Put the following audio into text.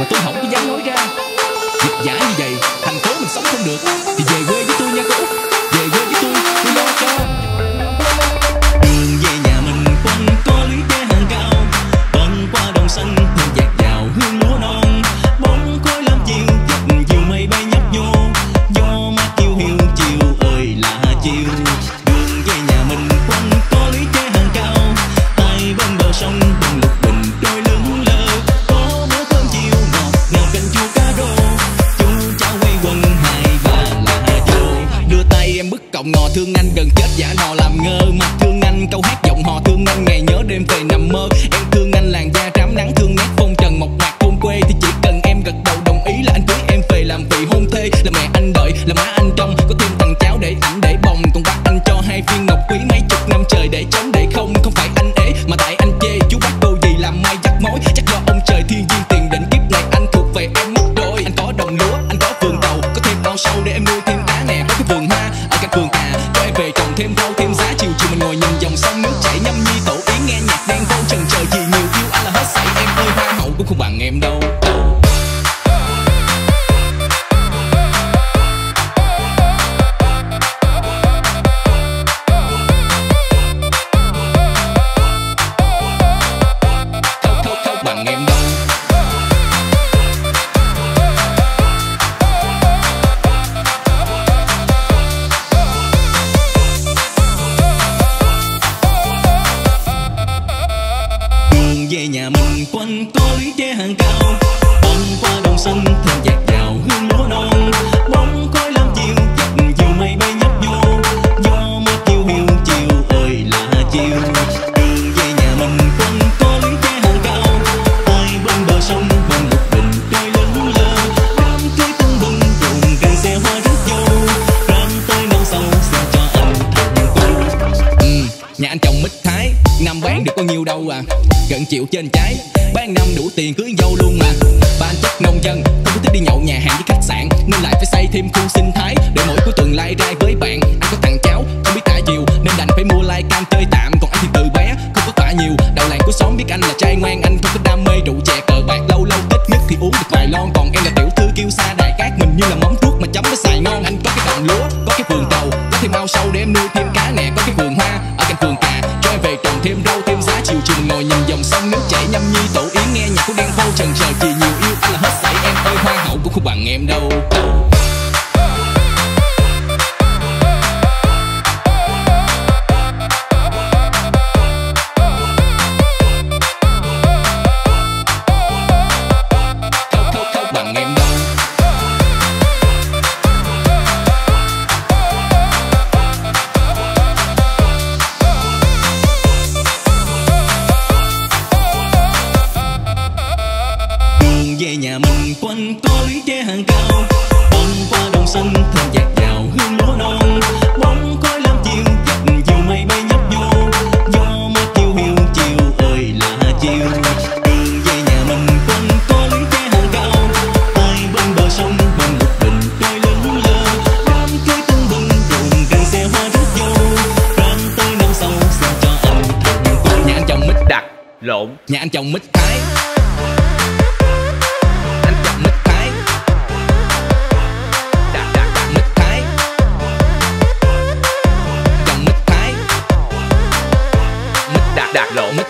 mà tôi không có dám nói ra. Việc giả như vậy, thành phố mình sống không được. Thì về cộng ngò thương anh gần chết giả nò làm ngơ. Mặt thương anh câu hát giọng hò thương anh ngày nhớ đêm về nằm mơ. Em thương anh làn da trám nắng thương nét phong trần mộc mạc thôn quê. Thì chỉ cần em gật đầu đồng ý là anh cưới em về làm vị hôn thê. Là mẹ anh đợi, là má anh đời trồng thêm rau, thêm giá, chiều chiều mình ngồi nhìn dòng sông. Nước chảy nhâm nhi, tổ yến nghe nhạc đen vô trần trời gì nhiều yêu anh là hết sảy. Em ơi, hoa hậu cũng không bằng em đâu? Về nhà mình quanh tối lũy tre hàng cao. Bông qua đồng xanh thêm dạt dào hương lúa non. Bóng khói lam chiều dập chiều mây bay nhấp nhô. Gió mát chiều hiu chiều ơi là chiều. Đường về nhà mình quanh tối lũy tre hàng cao. Tay bên bờ sông bằng một bình đôi lớn lơ. Đám cưới tung bừng cùng ràng xe hoa rất dâu ram tới năm sau xin cho anh thật cô Ừ, nhà anh chồng mít thái năm bán được bao nhiêu đâu à? Gần chịu trên trái. Ban năm đủ tiền cưới dâu luôn mà. Ban chất nông dân, không có thích đi nhậu nhà hàng với khách sạn. Nên lại phải xây thêm khu sinh thái để mỗi cuối tuần lai rai với bạn. Anh có thằng cháu, không biết thả chiều nên đành phải mua lai cam chơi tạm. Còn anh thì từ bé, không có quả nhiều. Đầu làng của xóm biết anh là trai ngoan, anh không có đam mê rượu chè cờ bạc. Lâu lâu thích nhất thì uống được vài lon. Còn em là tiểu thư kêu xa đại cát, mình như là móng ruốc mà chấm với xài ngon anh có cái đồng lúa, có cái vườn tàu, có thêm ao sâu để em nuôi thêm cá nè, có cái vườn hoa. Ở cạnh vườn cà, cho em về trồng thêm rau thêm ngồi nhìn dòng sông nước chảy nhâm nhi, tổ yến nghe nhạc của đen vô trần trời chỉ nhiều yêu anh là hết sảy. Em ơi, hoa hậu cũng không bằng em đâu? Nhà mình quanh có lũy tre hàng cao. Băng qua đồng xanh thêm dạt vào hương lúa non. Bóng khói lam chiều dập chiều mây bay nhấp nhô. Gió mát chiều hiu chiều ơi là chiều. Đường về nhà mình quanh có lũy tre hàng cao. Tay bên bờ sông bằng lục bình đôi lưng lơ. Đám cưới tưng bừng rộn ràng xe hoa rước dâu ram tới năm sau sao cho anh thật cô nhà anh chồng mít đặc lộn. Nhà anh chồng mít thái lộn mất